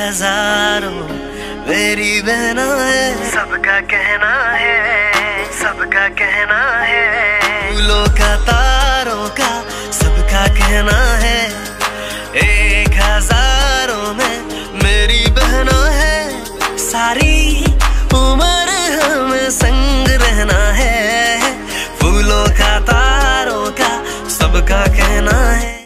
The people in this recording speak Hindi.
हज़ारों मेरी बहना। है सबका कहना है सबका कहना है। फूलों का तारों का सबका कहना है। एक हज़ारों में मेरी बहना है। सारी उम्र हमें संग रहना है। फूलों का तारों का सबका कहना है।